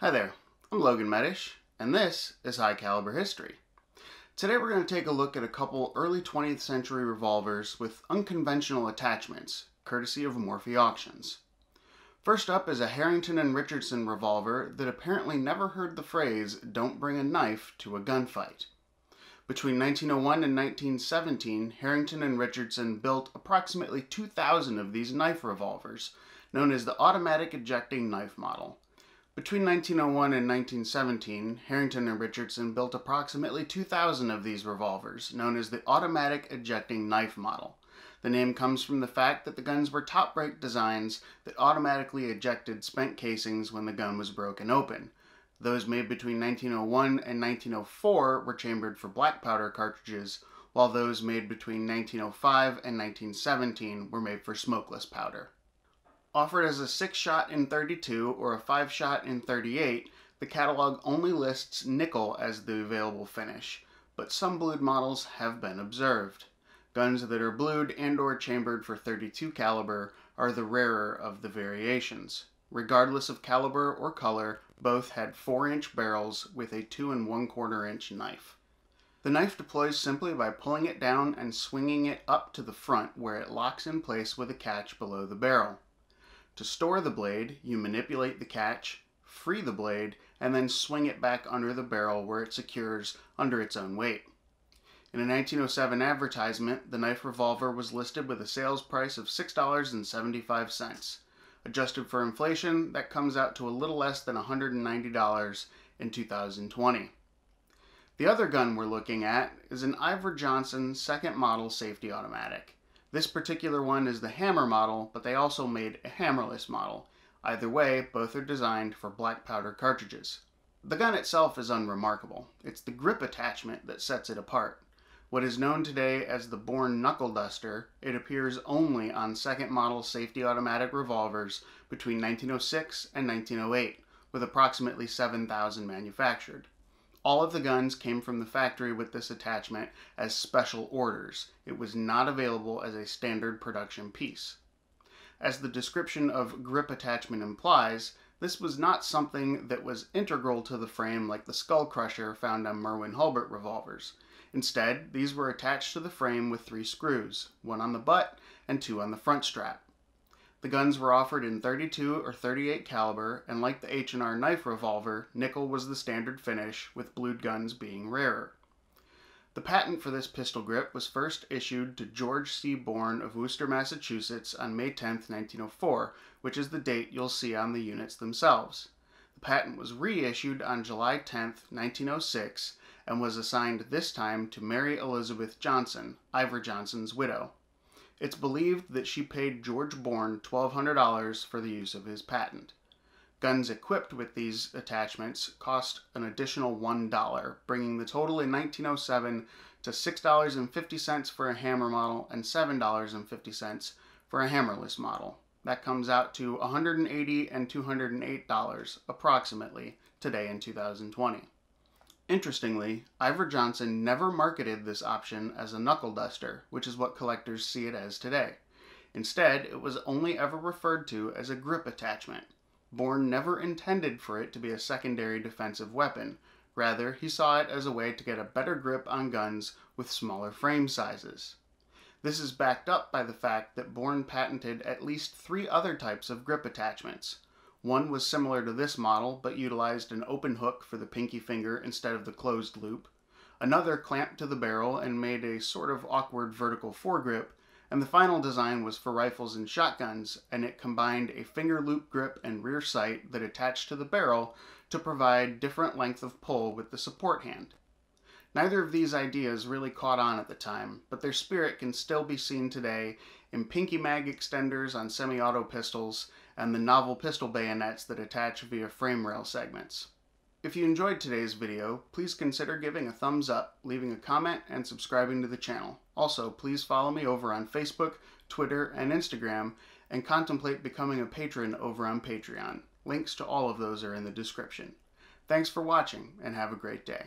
Hi there, I'm Logan Metesh, and this is High Caliber History. Today we're going to take a look at a couple early 20th century revolvers with unconventional attachments, courtesy of Morphy Auctions. First up is a Harrington and Richardson revolver that apparently never heard the phrase, don't bring a knife to a gunfight. Between 1901 and 1917, Harrington and Richardson built approximately 2,000 of these knife revolvers, known as the automatic ejecting knife model. Between 1901 and 1917, Harrington and Richardson built approximately 2,000 of these revolvers, known as the automatic ejecting knife model. The name comes from the fact that the guns were top break designs that automatically ejected spent casings when the gun was broken open. Those made between 1901 and 1904 were chambered for black powder cartridges, while those made between 1905 and 1917 were made for smokeless powder. Offered as a 6 shot in 32 or a 5 shot in 38, the catalog only lists nickel as the available finish, but some blued models have been observed. Guns that are blued and or chambered for 32 caliber are the rarer of the variations. Regardless of caliber or color, both had 4 inch barrels with a 2 and 1 quarter inch knife. The knife deploys simply by pulling it down and swinging it up to the front where it locks in place with a catch below the barrel. To store the blade, you manipulate the catch, free the blade, and then swing it back under the barrel where it secures under its own weight. In a 1907 advertisement, the knife revolver was listed with a sales price of $6.75. Adjusted for inflation, that comes out to a little less than $190 in 2020. The other gun we're looking at is an Iver Johnson second model safety automatic. This particular one is the hammer model, but they also made a hammerless model. Either way, both are designed for black powder cartridges. The gun itself is unremarkable. It's the grip attachment that sets it apart. What is known today as the Bourne Knuckle Duster, it appears only on second model safety automatic revolvers between 1906 and 1908, with approximately 7,000 manufactured. All of the guns came from the factory with this attachment as special orders. It was not available as a standard production piece. As the description of grip attachment implies, this was not something that was integral to the frame like the skull crusher found on Merwin Hulbert revolvers. Instead, these were attached to the frame with three screws, one on the butt and two on the front strap. The guns were offered in 32 or 38 caliber, and like the H&R knife revolver, nickel was the standard finish, with blued guns being rarer. The patent for this pistol grip was first issued to George C. Bourne of Worcester, Massachusetts on May 10, 1904, which is the date you'll see on the units themselves. The patent was reissued on July 10, 1906, and was assigned this time to Mary Elizabeth Johnson, Iver Johnson's widow. It's believed that she paid George Bourne $1,200 for the use of his patent. Guns equipped with these attachments cost an additional $1, bringing the total in 1907 to $6.50 for a hammer model and $7.50 for a hammerless model. That comes out to 180 and $208 approximately today in 2020. Interestingly, Iver Johnson never marketed this option as a knuckle duster, which is what collectors see it as today. Instead, it was only ever referred to as a grip attachment. Bourne never intended for it to be a secondary defensive weapon. Rather, he saw it as a way to get a better grip on guns with smaller frame sizes. This is backed up by the fact that Bourne patented at least three other types of grip attachments one was similar to this model, but utilized an open hook for the pinky finger instead of the closed loop. Another clamped to the barrel and made a sort of awkward vertical foregrip, and the final design was for rifles and shotguns, and it combined a finger loop grip and rear sight that attached to the barrel to provide different length of pull with the support hand. Neither of these ideas really caught on at the time, but their spirit can still be seen today in pinky mag extenders on semi-auto pistols and the novel pistol bayonets that attach via frame rail segments. If you enjoyed today's video, please consider giving a thumbs up, leaving a comment, and subscribing to the channel. Also, please follow me over on Facebook, Twitter, and Instagram, and contemplate becoming a patron over on Patreon. Links to all of those are in the description. Thanks for watching, and have a great day.